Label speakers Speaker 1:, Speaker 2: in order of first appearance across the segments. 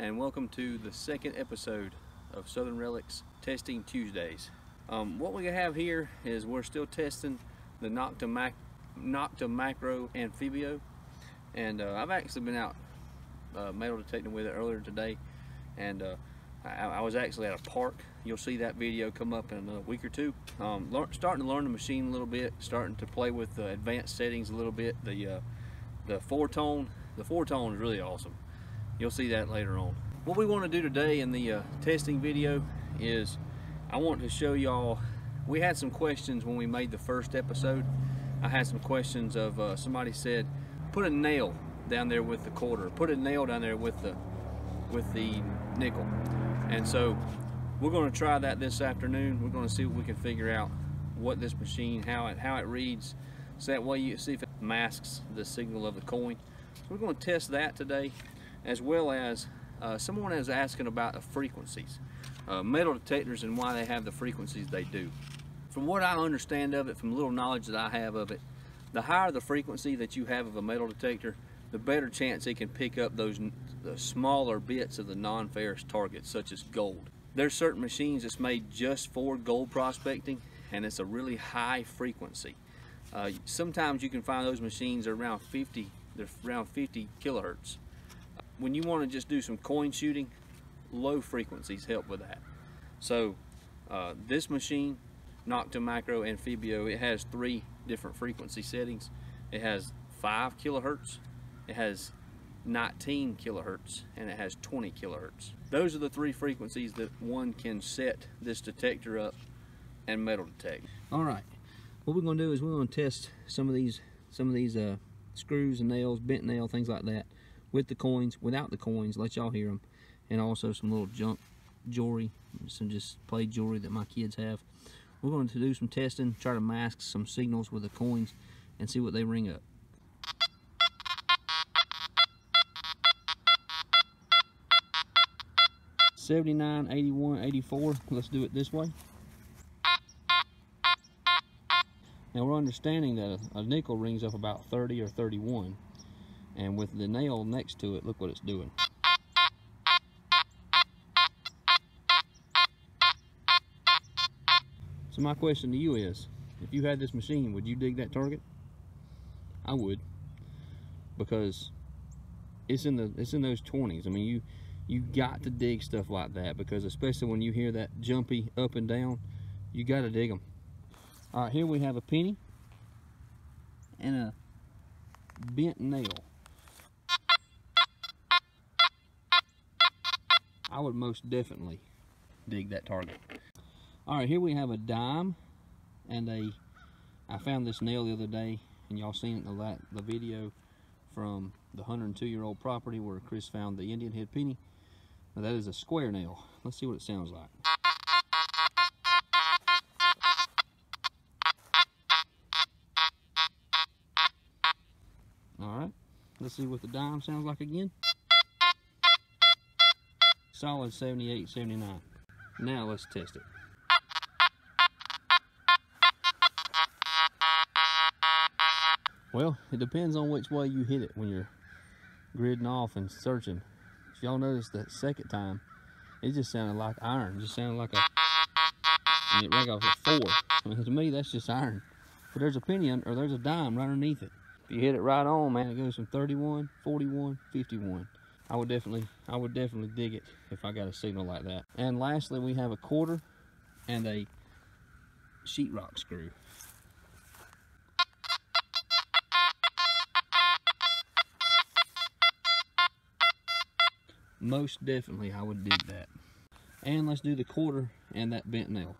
Speaker 1: And welcome to the second episode of Southern Relics Testing Tuesdays. Um, what we have here is we're still testing the Nokta, Mac Nokta Makro Anfibio, and uh, I've actually been out uh, metal detecting with it earlier today, and uh, I, I, was actually at a park. You'll see that video come up in a week or two. Um, starting to learn the machine a little bit, starting to play with the advanced settings a little bit. The uh, the four tone, the four tone is really awesome. You'll see that later on. What we want to do today in the uh, testing video is I want to show y'all, we had some questions when we made the first episode. I had some questions of uh, somebody said, put a nail down there with the quarter, put a nail down there with the with the nickel. And so we're going to try that this afternoon. We're going to see what we can figure out what this machine, how it how it reads, so that way you see if it masks the signal of the coin. So we're going to test that today as well as uh, someone is asking about the frequencies, uh, metal detectors and why they have the frequencies they do. From what I understand of it, from little knowledge that I have of it, the higher the frequency that you have of a metal detector, the better chance it can pick up those smaller bits of the non-ferrous targets, such as gold. There's certain machines that's made just for gold prospecting, and it's a really high frequency. Uh, sometimes you can find those machines around 50, they're around 50 kilohertz when you want to just do some coin shooting, low frequencies help with that. So uh, this machine, Nokta Makro Anfibio, it has three different frequency settings. It has 5 kilohertz, it has 19 kilohertz, and it has 20 kilohertz. Those are the three frequencies that one can set this detector up and metal detect. All right, what we're going to do is we're going to test some of these some of these uh, screws and nails, bent nail, things like that with the coins, without the coins, let y'all hear them, and also some little junk jewelry, some just play jewelry that my kids have. We're going to do some testing, try to mask some signals with the coins, and see what they ring up. Seventy-nine, eighty-one, eighty-four. Let's do it this way. Now we're understanding that a nickel rings up about 30 or 31 and with the nail next to it look what it's doing. So my question to you is if you had this machine would you dig that target? I would because it's in the it's in those 20s I mean you you got to dig stuff like that because especially when you hear that jumpy up and down you got to dig them all right here we have a penny and a bent nail I would most definitely dig that target. All right, here we have a dime and a, I found this nail the other day and y'all seen it in the, the video from the 102 year old property where Chris found the Indian head penny. Now that is a square nail. Let's see what it sounds like. All right, let's see what the dime sounds like again solid 78, 79. Now let's test it. Well, it depends on which way you hit it when you're gridding off and searching. If y'all notice that second time, it just sounded like iron. It just sounded like a, and it rang off a four. I mean, to me, that's just iron. But there's a penny or there's a dime right underneath it. If you hit it right on, man, it goes from 31, 41, 51. I would definitely, I would definitely dig it if I got a signal like that. And lastly, we have a quarter and a sheetrock screw. Most definitely I would dig that. And let's do the quarter and that bent nail.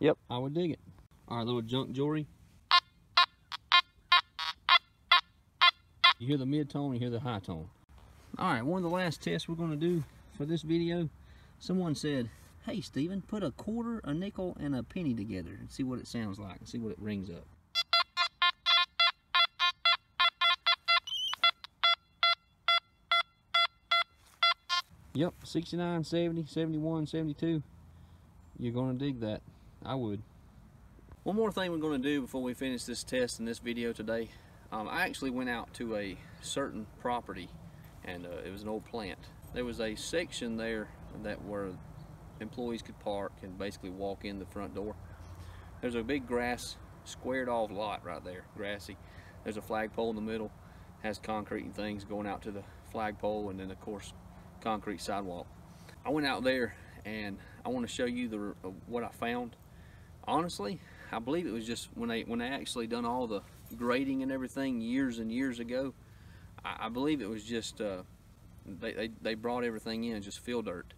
Speaker 1: Yep, I would dig it. Our little junk jewelry, You hear the mid-tone, you hear the high tone. All right, one of the last tests we're gonna do for this video, someone said, hey Stephen, put a quarter, a nickel, and a penny together and see what it sounds like and see what it rings up. Yep, 69, 70, 71, 72. You're gonna dig that. I would. One more thing we're gonna do before we finish this test in this video today Um, I actually went out to a certain property and uh, it was an old plant. There was a section there that where employees could park and basically walk in the front door. There's a big grass squared off lot right there, grassy. There's a flagpole in the middle, has concrete and things going out to the flagpole and then of course concrete sidewalk. I went out there and I want to show you the uh, what I found. Honestly, I believe it was just when they when they actually done all the grading and everything years and years ago. I, I believe it was just uh, they, they they brought everything in just fill dirt,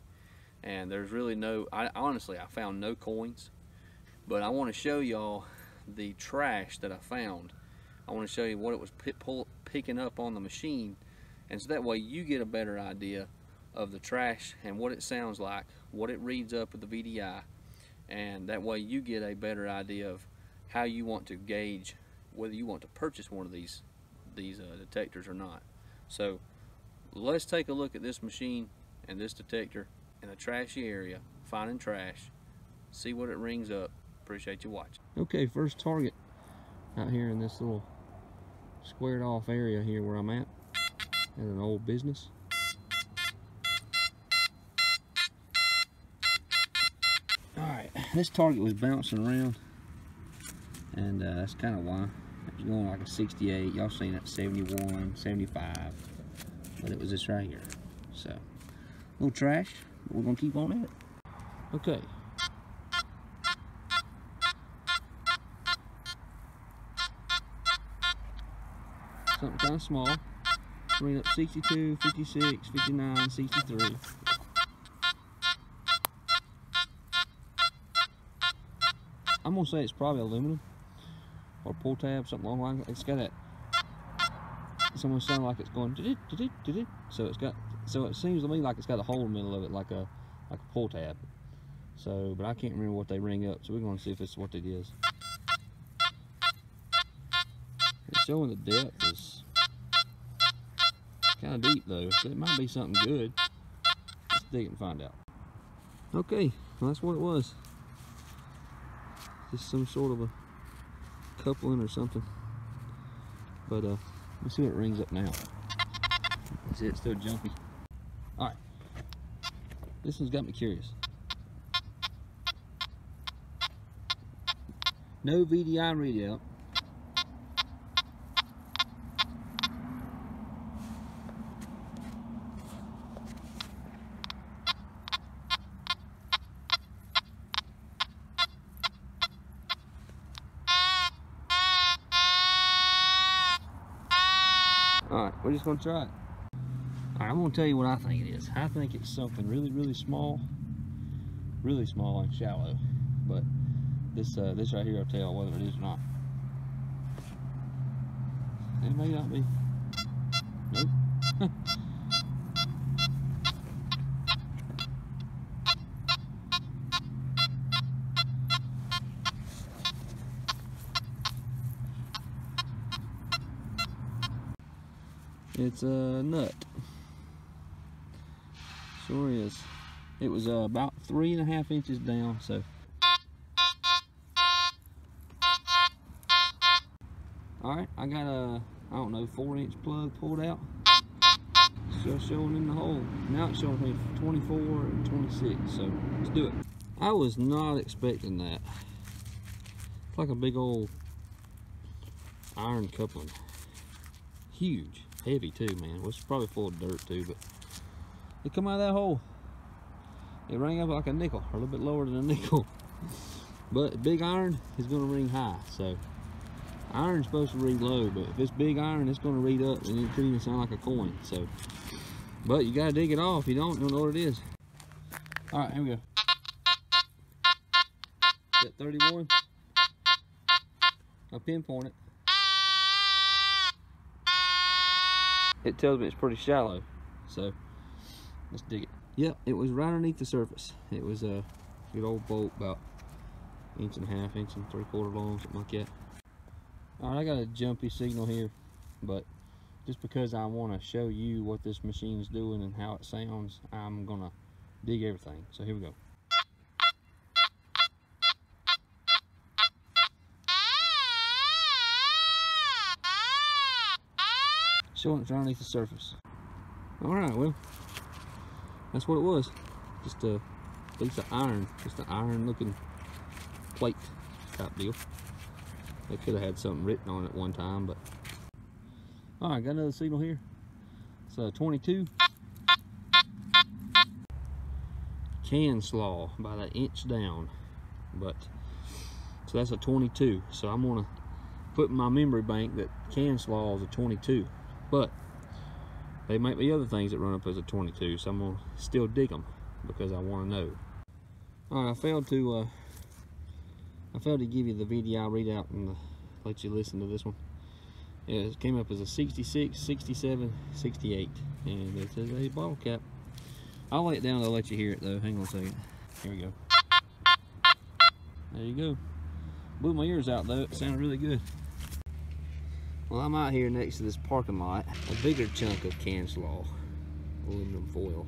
Speaker 1: and there's really no. I honestly I found no coins, but I want to show y'all the trash that I found. I want to show you what it was pull, picking up on the machine, and so that way you get a better idea of the trash and what it sounds like, what it reads up with the VDI, and that way you get a better idea of how you want to gauge whether you want to purchase one of these these uh, detectors or not. So let's take a look at this machine and this detector in a trashy area, finding trash, see what it rings up. Appreciate you watching. Okay, first target out here in this little squared off area here where I'm at at an old business. Alright, this target was bouncing around and uh, that's kind of why. Going like a 68, y'all seen it, 71, 75, but it was this right here. So, a little trash, But we're gonna keep on it. Okay. Something kind of small. Bring up 62, 56, 59, 63. I'm gonna say it's probably aluminum or pull tab, something along line. It's got that. It's almost sound like it's going. It, did it. So it's got. So it seems to me like it's got a hole in the middle of it, like a like a pull tab. So, but I can't remember what they ring up. So we're going to see if it's what it is. It's showing the depth is kind of deep though, so it might be something good. Let's dig and find out. Okay, well, that's what it was just some sort of a coupling or something. But uh, let's see what it rings up now. See, it's still jumpy. All right, this one's got me curious. No VDI readout. Alright, we're just gonna try it. Alright, I'm gonna tell you what I think it is. I think it's something really, really small. Really small and shallow. But this uh, this right here I'll tell whether it is or not. It may not be. Nope. It's a nut. Sure is. It was uh, about three and a half inches down, so. Alright, I got a, I don't know, four inch plug pulled out. Still showing in the hole. Now it's showing me 24 and 26, so let's do it. I was not expecting that. It's like a big old iron coupling. Huge heavy too, man. Well, it's probably full of dirt too, but it come out of that hole. It rang up like a nickel, or a little bit lower than a nickel. But big iron is going to ring high, so iron's supposed to ring low, but if it's big iron, it's going to read up, and it could even sound like a coin. So, but you got to dig it off. If you don't, know what it is. All right, here we go. Is 31? I'll pinpoint it. It tells me it's pretty shallow. So let's dig it. Yep, it was right underneath the surface. It was a good old bolt, about inch and a half, inch and three quarter long, something like that. All right, I got a jumpy signal here, but just because I want to show you what this machine's doing and how it sounds, I'm gonna dig everything. So here we go. Showing it's underneath the surface. All right, well, that's what it was. Just a piece of iron, just an iron looking plate type deal. They could have had something written on it one time, but. All right, got another signal here. It's a 22. Can slaw by the inch down, but so that's a 22. So I'm gonna put in my memory bank that can slaw is a 22, but they might be other things that run up as a 22, so I'm gonna still dig them because I want to know. All right, I failed to uh, I failed to give you the VDI readout and the, let you listen to this one. It came up as a 66, 67, 68, and it says a bottle cap. I'll lay it down. I'll let you hear it though. Hang on a second. Here we go. There you go. Blew my ears out though. It sounded really good. Well, I'm out here next to this parking lot. A bigger chunk of can slaw, aluminum foil.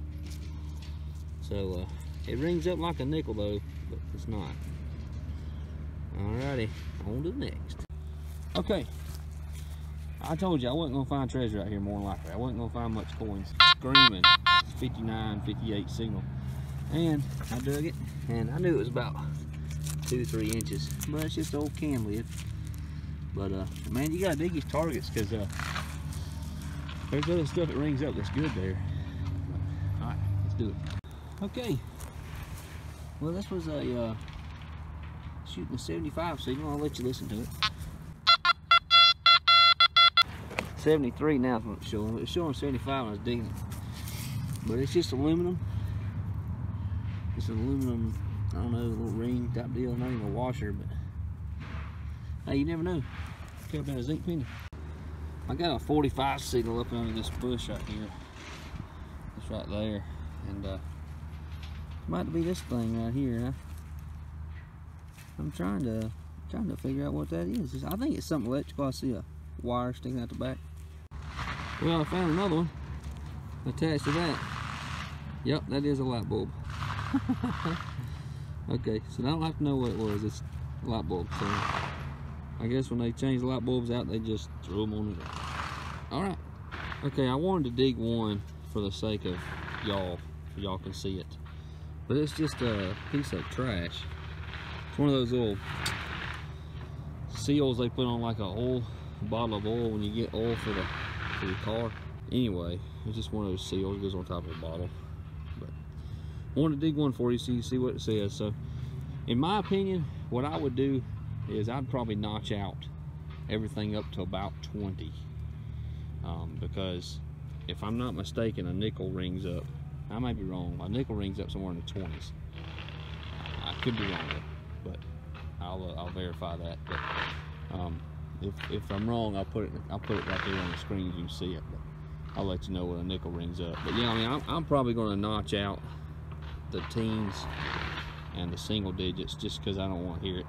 Speaker 1: So uh, it rings up like a nickel though, but it's not. Alrighty, on to the next. Okay, I told you I wasn't gonna find treasure out here more than likely. I wasn't gonna find much coins. Screaming, 59, 58 signal. And I dug it, and I knew it was about two, three inches, but it's just old can lid. But uh, man, you gotta dig these targets because uh, there's other stuff that rings up that's good there. All right, let's do it. Okay. Well, this was a uh, shooting a 75 signal. I'll let you listen to it. 73 now is it's showing. It's showing 75 when I was digging it. But it's just aluminum. It's an aluminum, I don't know, little ring type deal. Not even a washer, but hey, you never know. Could have been a zinc penny. I got a 45 signal up under this bush right here. It's right there. And uh, might be this thing right here. I'm trying to trying to figure out what that is. I think it's something electrical. I see a wire sticking out the back. Well, I found another one attached to that. Yep, that is a light bulb. okay, so I don't have to know what it was. It's a light bulb. So I guess when they change light bulbs out, they just throw them on it. All right. Okay, I wanted to dig one for the sake of y'all, so y'all can see it. But it's just a piece of trash. It's one of those little seals they put on like a oil bottle of oil when you get oil for the for your car. Anyway, it's just one of those seals goes on top of a bottle. But I wanted to dig one for you so you see what it says. So, in my opinion, what I would do is I'd probably notch out everything up to about 20. Um, because if I'm not mistaken, a nickel rings up. I might be wrong. A nickel rings up somewhere in the 20s. I could be wrong, but I'll uh, I'll verify that. But um, if, if I'm wrong, I'll put it I'll put it right there on the screen you can see it. But I'll let you know when a nickel rings up. But yeah, I mean, I'm, I'm probably going to notch out the teens and the single digits just because I don't want to hear it.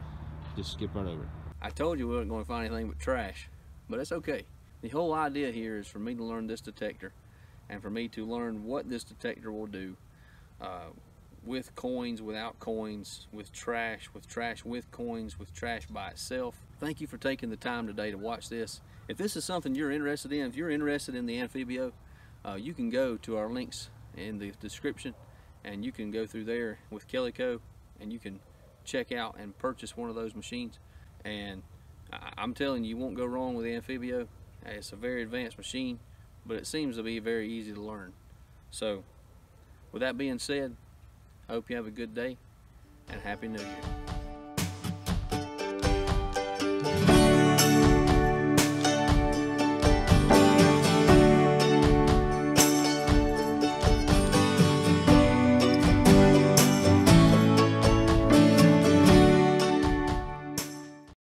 Speaker 1: Just skip right over it. I told you we weren't going to find anything but trash, but it's okay. The whole idea here is for me to learn this detector and for me to learn what this detector will do uh, with coins, without coins, with trash, with trash with coins, with trash by itself. Thank you for taking the time today to watch this. If this is something you're interested in, if you're interested in the Anfibio, uh, you can go to our links in the description and you can go through there with Kellyco and you can check out and purchase one of those machines. And I'm telling you, you won't go wrong with the Anfibio. It's a very advanced machine, but it seems to be very easy to learn. So, with that being said, I hope you have a good day and Happy New Year.